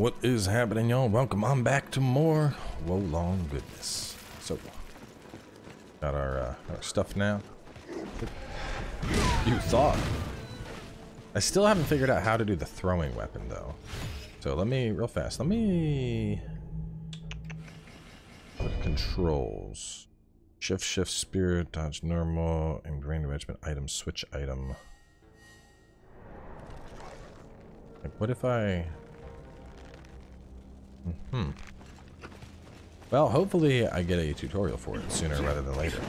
What is happening, y'all? Welcome on back to more Wo Long goodness. So, got our, uh, our stuff now. You thought. I still haven't figured out how to do the throwing weapon, though. So let me, real fast, let me... Controls. Shift, shift, spirit, dodge normal, ingrained regiment, item, switch item. Like, what if I... Hmm. Well, hopefully I get a tutorial for it sooner rather than later.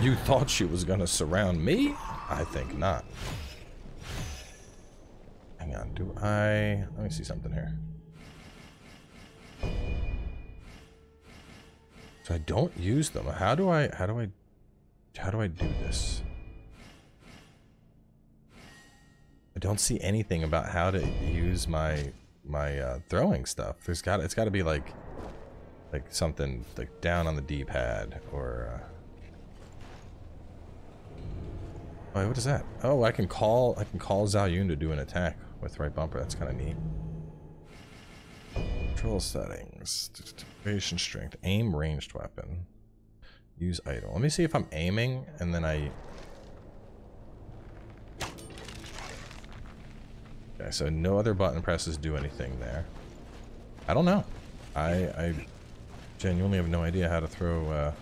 You thought she was gonna surround me? I think not. Hang on, do I... Let me see something here. So I don't use them. How do I... How do I... How do I do this? I don't see anything about how to use my my uh, throwing stuff. There's got it's got to be like like something like down on the D-pad or uh, Wait, what is that? Oh, I can call I can call Zhao Yun to do an attack with right bumper. That's kind of neat. Control settings. Patient strength. Aim ranged weapon. Use idle. Let me see if I'm aiming and then I... Okay, so no other button presses do anything there. I don't know. I, I genuinely have no idea how to throw, uh,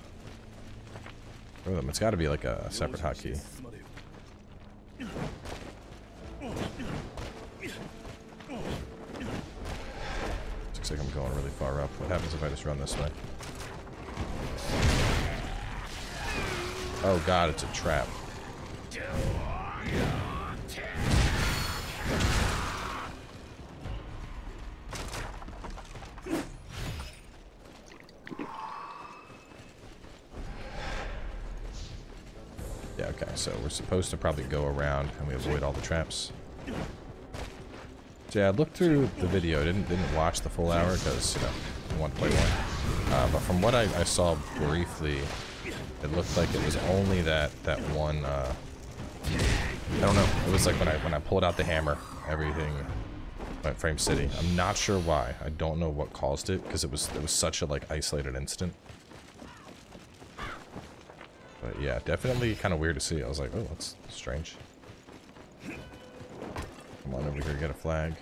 throw them. It's got to be like a separate hotkey. Looks like I'm going really far up. What happens if I just run this way? Oh god, it's a trap. Yeah, okay, so we're supposed to probably go around and we avoid all the traps. Yeah, I looked through the video, didn't didn't watch the full hour because, you know, I want to play more. Uh, but from what I, I, saw briefly, it looked like it was only that, that one, uh, I don't know, it was like when I, when I pulled out the hammer, everything went frame city. I'm not sure why. I don't know what caused it because it was, it was such a like isolated incident. But yeah, definitely kind of weird to see. I was like, oh, that's strange. Come on over here, get a flag.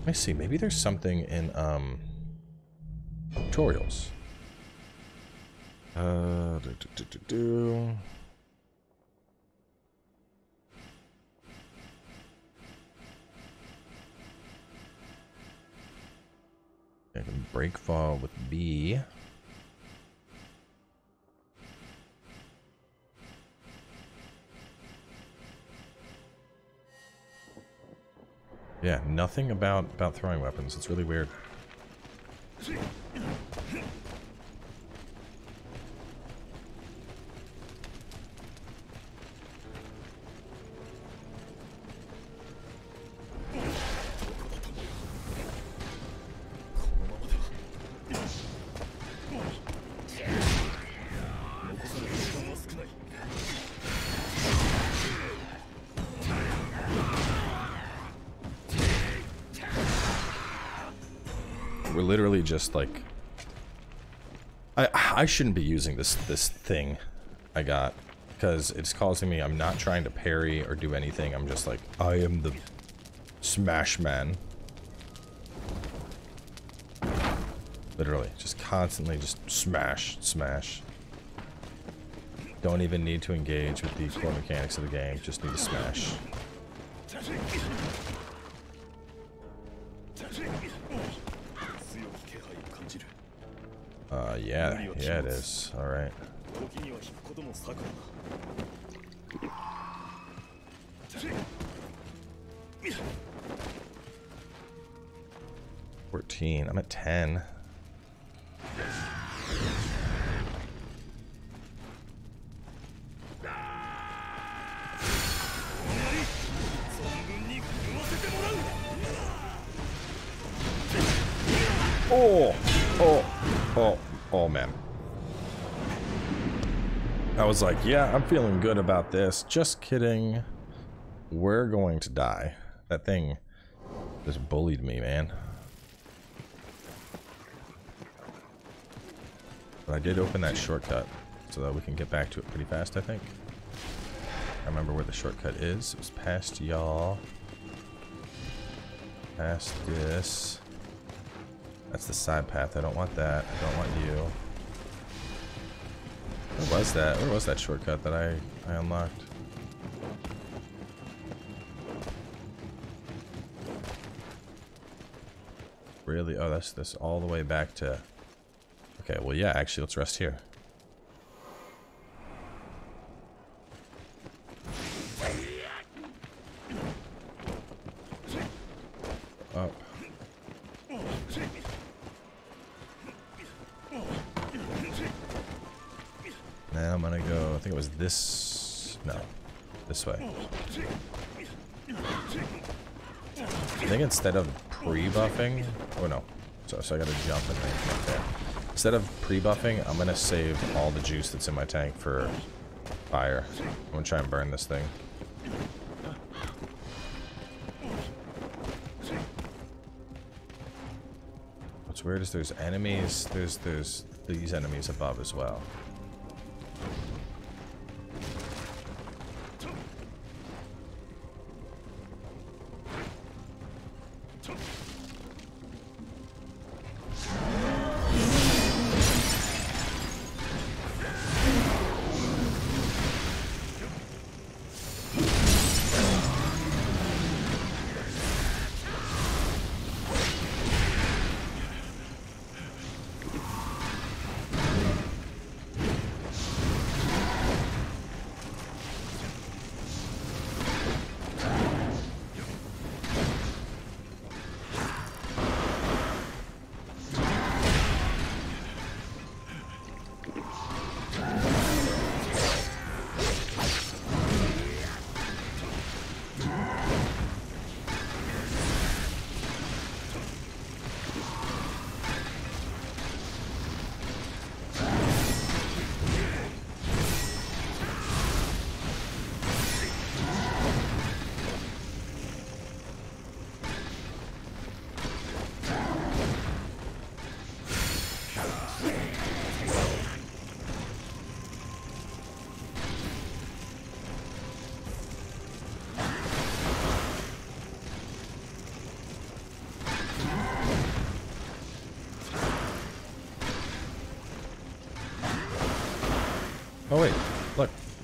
Let me see, maybe there's something in, um, tutorials. Uh, do, do, do, do, I can break fall with B. Yeah, nothing about, about throwing weapons. It's really weird. Literally just like I I shouldn't be using this this thing I got because it's causing me I'm not trying to parry or do anything. I'm just like I am the smash man. Literally, just constantly just smash, smash. Don't even need to engage with the core mechanics of the game, just need to smash. Yeah, yeah it is. Alright. Fourteen. I'm at ten. Like, yeah, I'm feeling good about this. Just kidding. We're going to die. That thing just bullied me, man. But I did open that shortcut so that we can get back to it pretty fast, I think. I remember where the shortcut is. It was past y'all. Past this. That's the side path. I don't want that. I don't want you. Was that? Where was that shortcut that I, I unlocked? Really? Oh, that's this all the way back to... Okay, well, yeah, actually, let's rest here. Instead of pre-buffing, oh no, so, so I gotta jump and then up there. Instead of pre-buffing, I'm gonna save all the juice that's in my tank for fire. I'm gonna try and burn this thing. What's weird is there's enemies, there's there's these enemies above as well.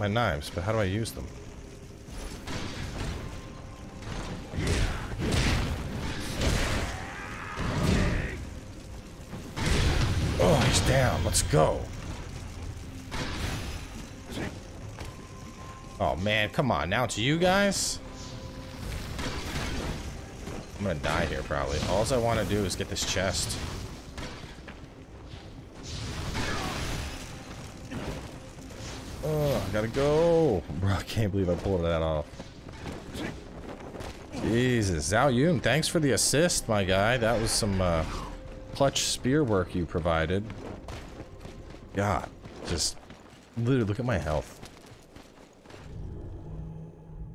My knives, but how do I use them? Oh, he's down. Let's go. Oh man, come on. Now it's you guys? I'm gonna die here probably. All I want to do is get this chest. I gotta go. Bro, I can't believe I pulled that off. Jesus. Zhao Yun, thanks for the assist, my guy. That was some uh, clutch spear work you provided. God, just literally look at my health.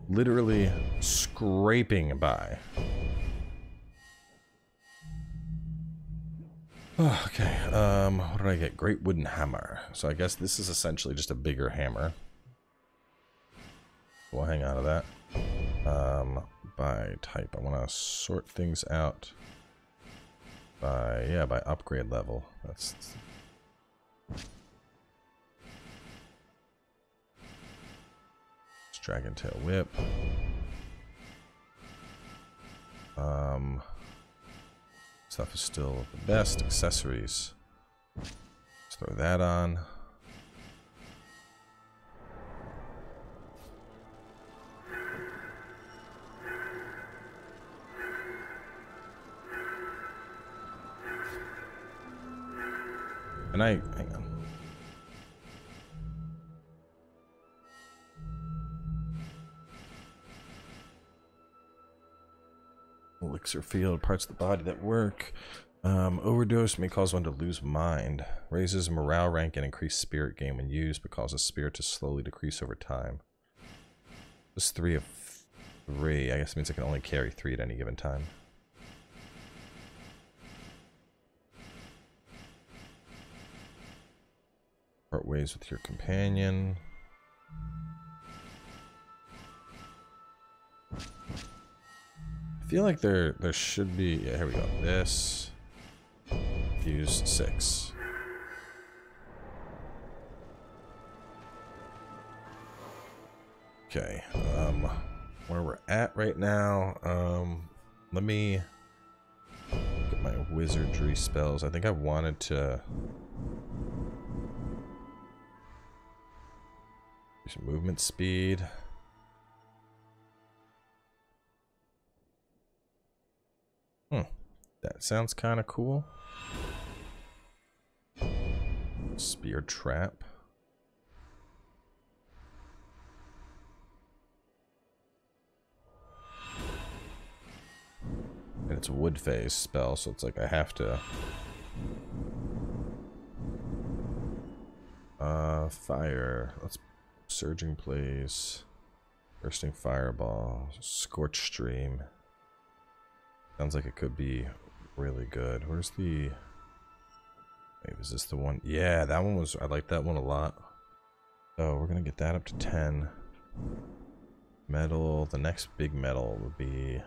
Literally scraping by. okay, um, what did I get? Great wooden hammer. So I guess this is essentially just a bigger hammer. We'll hang out of that. Um, by type. I want to sort things out by, yeah, by upgrade level. That's... Dragon Tail Whip. Um... Stuff is still the best. Accessories. Let's throw that on. And I, hang on. Elixir field, parts of the body that work. Um, overdose may cause one to lose mind. Raises morale rank and increase spirit gain when used, but causes spirit to slowly decrease over time. This three of three. I guess it means I can only carry three at any given time. Part ways with your companion. Feel like there there should be yeah, here we go. This Fuse six. Okay, um where we're at right now, um let me get my wizardry spells. I think I wanted to movement speed. That sounds kind of cool. Spear trap. And it's a wood phase spell, so it's like I have to... Uh, fire. Let's surging blaze, bursting fireball, scorch stream. Sounds like it could be really good. Where's the... Wait, is this the one? Yeah, that one was... I like that one a lot. So we're going to get that up to 10. Metal. The next big metal would be...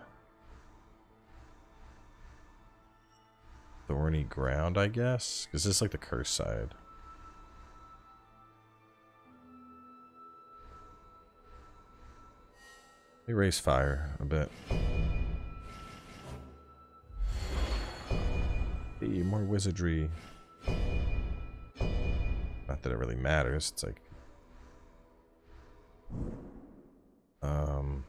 Thorny ground, I guess? Is this like the curse side? Erase fire a bit. Hey, more wizardry. Not that it really matters, it's like... Um...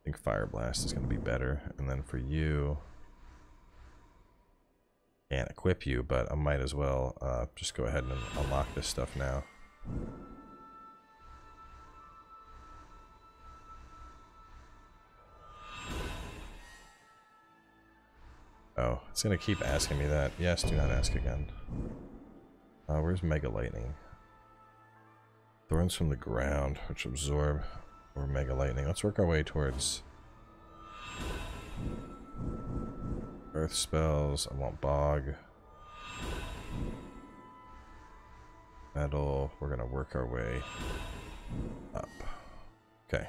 I think Fire Blast is going to be better. And then for you... Can't equip you, but I might as well uh, just go ahead and unlock this stuff now. It's gonna keep asking me that. Yes, do not ask again. Uh, where's Mega Lightning? Thorns from the ground, which absorb or Mega Lightning. Let's work our way towards Earth spells. I want Bog. Metal. We're gonna work our way up. Okay.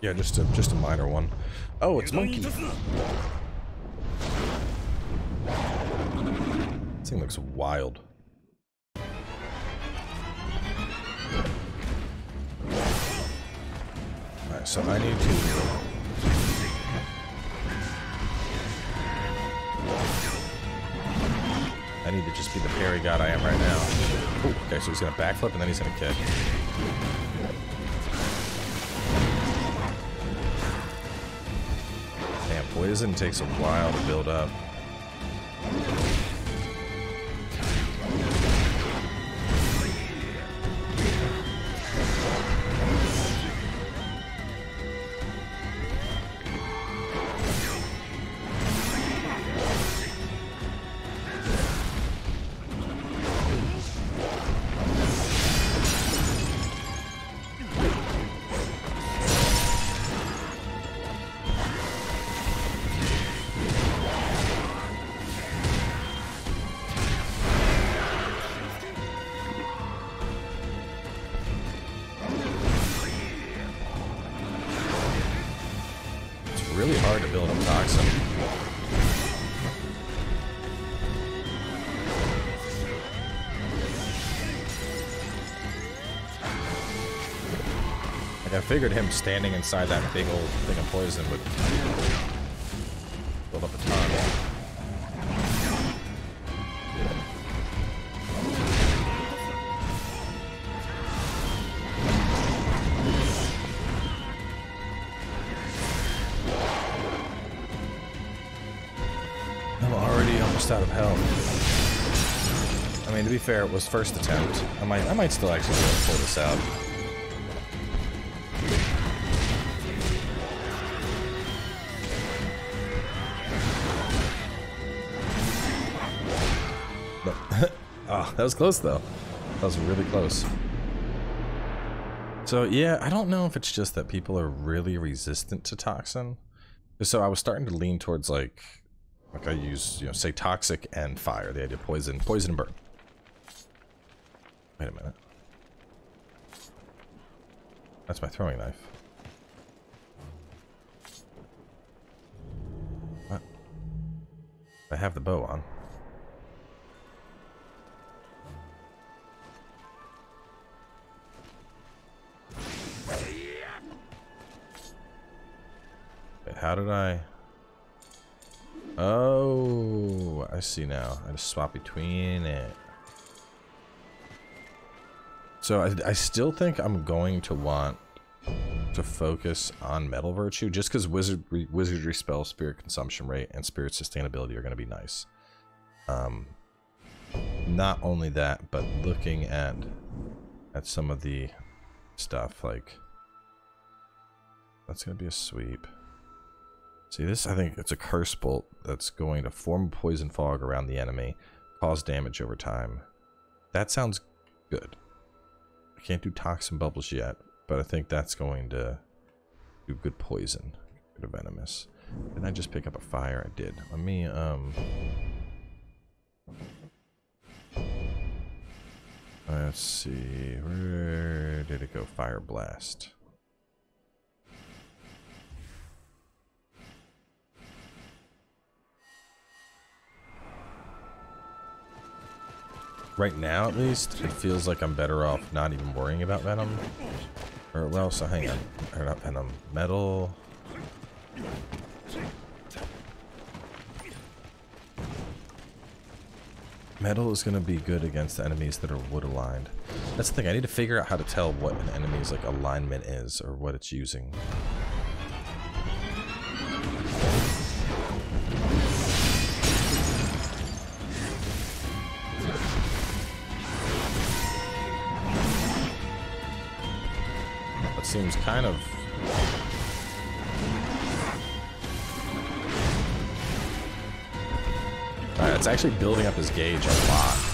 Yeah, just a just a minor one. Oh, it's monkey. This thing looks wild. Alright, so I need to... I need to just be the parry god I am right now. Ooh, okay, so he's gonna backflip and then he's gonna kick. Poison takes a while to build up. Really hard to build a Toxin. Like I figured him standing inside that big old thing of poison would fair, it was first attempt. I might, I might still actually pull this out. oh, that was close though. That was really close. So yeah, I don't know if it's just that people are really resistant to toxin. So I was starting to lean towards like like I use, you know, say toxic and fire. The idea of poison, poison and burn. Wait a minute. That's my throwing knife. What? I have the bow on. Wait, how did I... Oh, I see now. I just swap between it. So I, I still think I'm going to want to focus on metal virtue just because wizardry, wizardry spell spirit consumption rate and spirit sustainability are going to be nice. Um, not only that, but looking at at some of the stuff like that's going to be a sweep. See this, I think it's a curse bolt that's going to form poison fog around the enemy, cause damage over time. That sounds good. Can't do toxin bubbles yet, but I think that's going to do good poison, good venomous. Didn't I just pick up a fire? I did. Let me, um... Let's see, where did it go? Fire Blast. Right now at least, it feels like I'm better off not even worrying about Venom. Or, well, so hang on. Or not Venom. Metal. Metal is going to be good against enemies that are wood aligned. That's the thing, I need to figure out how to tell what an enemy's like alignment is or what it's using. Seems kind of... Alright, it's actually building up his gauge a lot.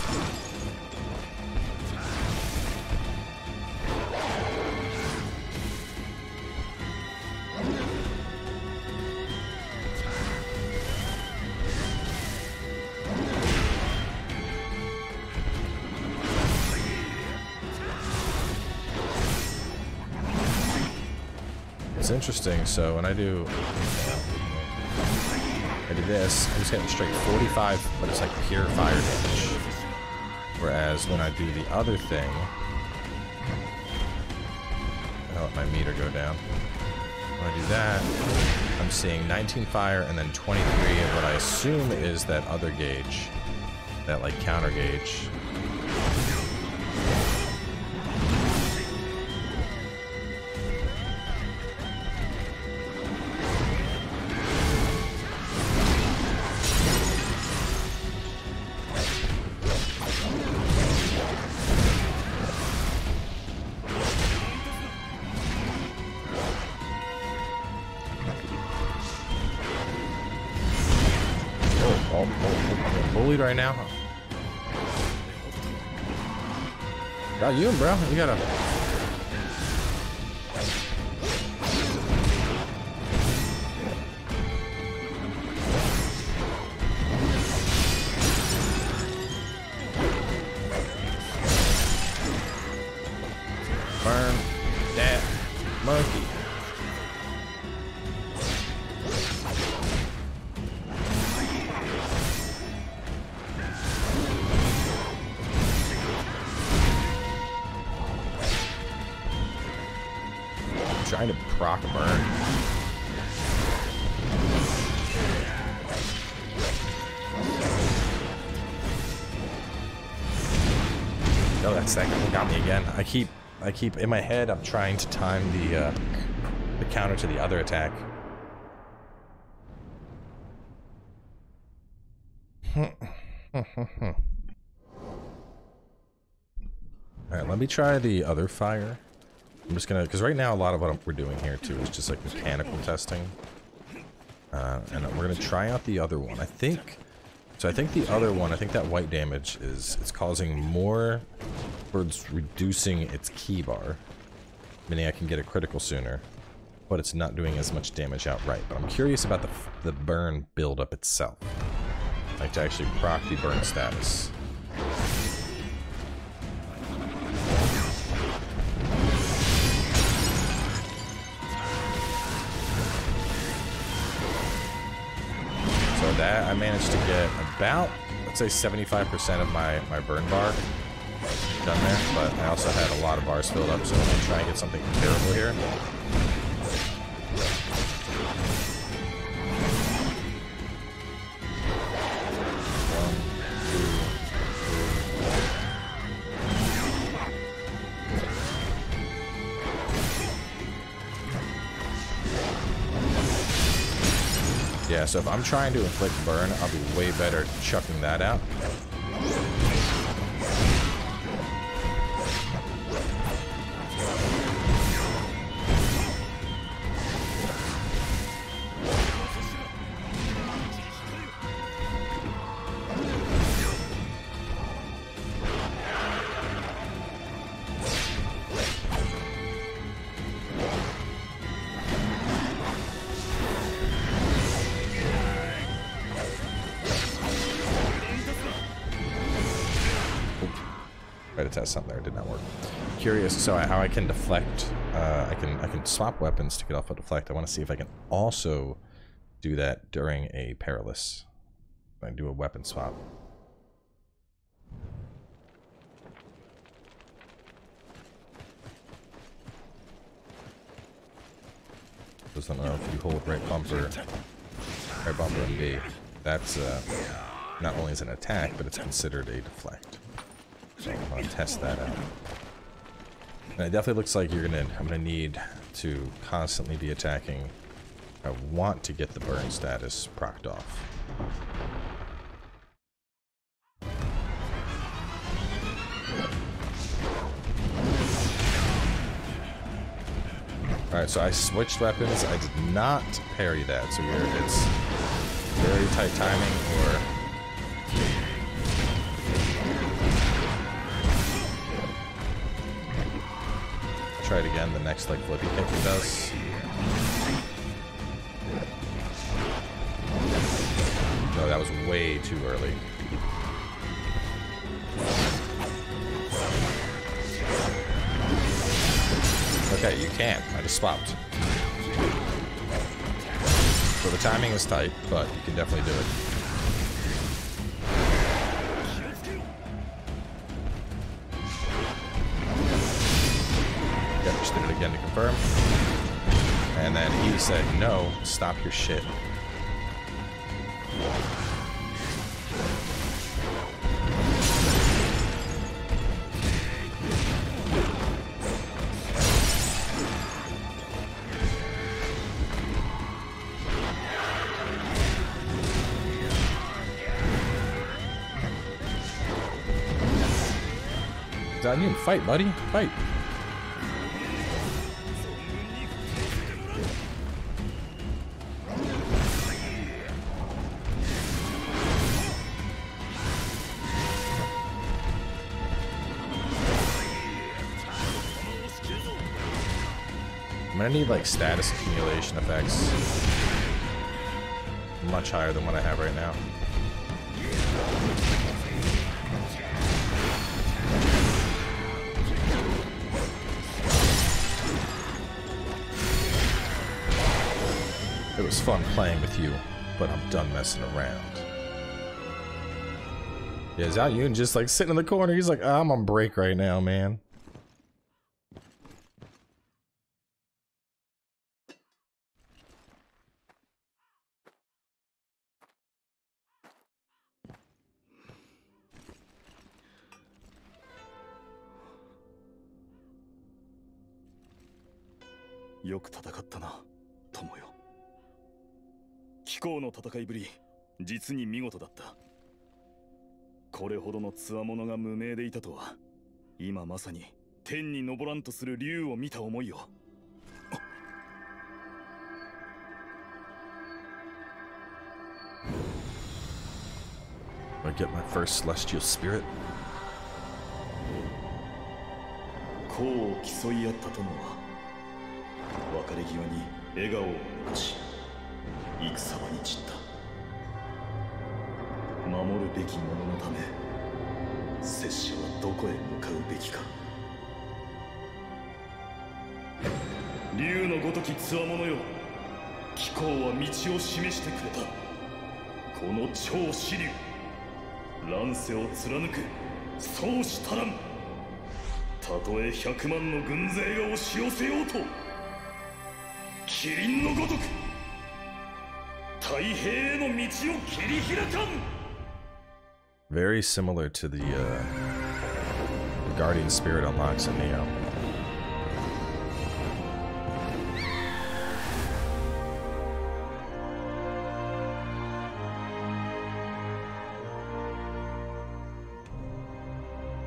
Interesting. So when I do, I do this, I'm just getting straight 45, but it's like pure fire damage. Whereas when I do the other thing, I'll let my meter go down. When I do that, I'm seeing 19 fire and then 23 of what I assume is that other gauge, that like counter gauge. You, bro. You gotta proc burn. Oh, that second got me again. I keep, I keep in my head. I'm trying to time the, uh, the counter to the other attack. Alright, let me try the other fire. I'm just gonna, because right now a lot of what we're doing here too is just like mechanical testing. Uh, and we're gonna try out the other one. I think, so I think the other one, I think that white damage is, it's causing more towards reducing its key bar. Meaning I can get a critical sooner, but it's not doing as much damage outright. But I'm curious about the, the burn buildup itself. Like to actually proc the burn status. That I managed to get about, let's say 75% of my, my burn bar done there, but I also had a lot of bars filled up, so I'm gonna try and get something comparable here. Yeah, so if I'm trying to inflict burn, I'll be way better chucking that out. Curious, so how I can deflect, uh, I can I can swap weapons to get off a deflect. I want to see if I can also do that during a perilous. I do a weapon swap. Doesn't know if you hold right bumper, right bumper and B. That's uh, not only as an attack, but it's considered a deflect. So I'm gonna test that out. And it definitely looks like you're gonna I'm gonna need to constantly be attacking. I want to get the burn status procced off. Alright, so I switched weapons. I did not parry that, so it's very tight timing or try it again, the next like flippy kick does. No, that was way too early. Okay, you can't. I just swapped. So the timing is tight, but you can definitely do it. Again to confirm. And then he said, no, stop your shit. Daniel, fight, buddy. Fight. Gonna need like status accumulation effects. Much higher than what I have right now. It was fun playing with you, but I'm done messing around. Yeah, Zhao Yun just like sitting in the corner. He's like, ah, I'm on break right now, man. よく戦ったな友よ。貴公の戦いぶり実に見事だった。これほどの強者が無名でいたとは今まさに天に昇らんとする竜を見た思いよ.功を競い合った友は別れ際に笑顔を残し戦場に散った。守るべき者のため拙者はどこへ向かうべきか。竜のごとき強者よ貴公は道を示してくれた。この超支流乱世を貫くそうしたらん。たとえ百万の軍勢が押し寄せようと麒麟のごとく太平への道を切り開かん Very similar to the, uh, the Guardian Spirit unlocks in Nioh.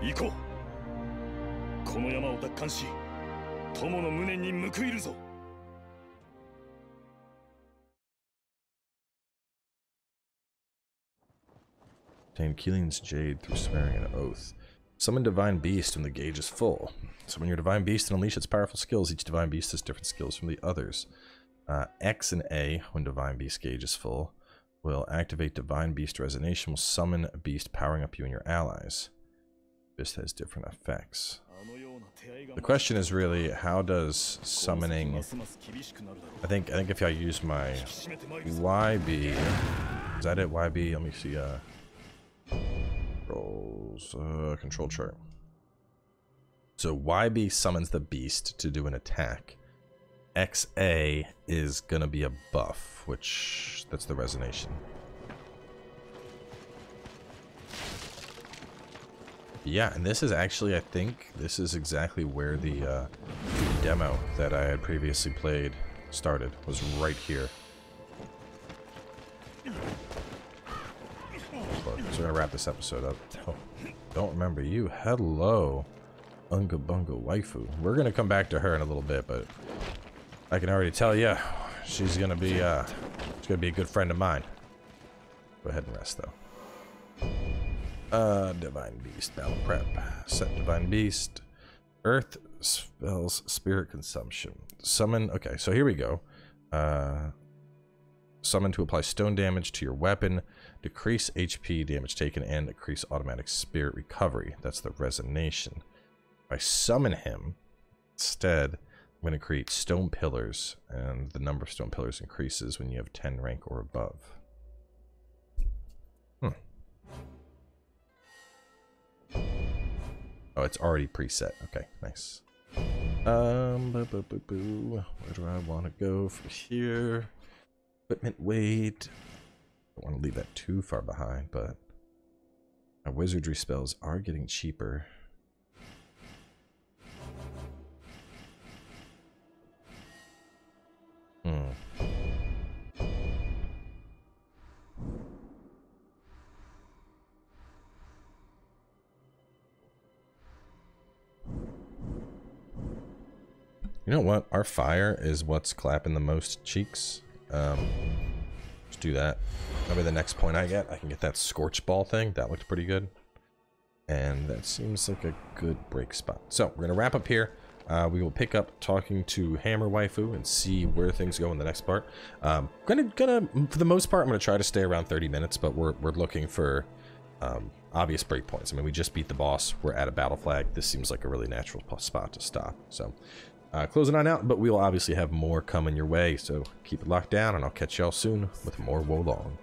Iko, この山を奪還し、友の無念に報いるぞ。Obtain Qilin's Jade through swearing an oath. Summon Divine Beast when the gauge is full. Summon your Divine Beast and unleash its powerful skills. Each Divine Beast has different skills from the others. Uh, X and A, when Divine Beast gauge is full, will activate Divine Beast Resonation, will summon a beast powering up you and your allies. Beast has different effects. The question is really, how does summoning... I think I think if I use my YB... Is that it? YB? Let me see, uh... Controls, uh, control chart. So YB summons the beast to do an attack. XA is gonna be a buff, which that's the resonation. Yeah, and this is actually, I think, this is exactly where the, uh, the demo that I had previously played started, was right here. We're gonna wrap this episode up. Oh, don't remember you. Hello, Unga Bunga Waifu. We're gonna come back to her in a little bit, but I can already tell you, she's gonna be, uh, she's gonna be a good friend of mine. Go ahead and rest, though. Uh, Divine Beast, Battle Prep. Set Divine Beast. Earth spells Spirit Consumption. Summon, okay, so here we go. Uh, summon to apply stone damage to your weapon, decrease HP damage taken, and increase automatic spirit recovery. That's the resonation. If I summon him, instead, I'm going to create stone pillars, and the number of stone pillars increases when you have 10 rank or above. Hmm. Oh, it's already preset. Okay, nice. Um, boo, boo, boo, boo. where do I want to go from here? Equipment weight. Want to leave that too far behind, but my wizardry spells are getting cheaper. Hmm. You know what? Our fire is what's clapping the most cheeks. Um, do that. That'll be the next point I get. I can get that scorch ball thing. That looked pretty good. And that seems like a good break spot. So we're going to wrap up here. Uh, we will pick up talking to Hammer Waifu and see where things go in the next part. Um, gonna, gonna, for the most part, I'm gonna try to stay around 30 minutes, but we're, we're looking for um, obvious breakpoints. I mean, we just beat the boss. We're at a battle flag. This seems like a really natural spot to stop. So, uh, closing on out, but we will obviously have more coming your way. So keep it locked down, and I'll catch y'all soon with more Wo Long.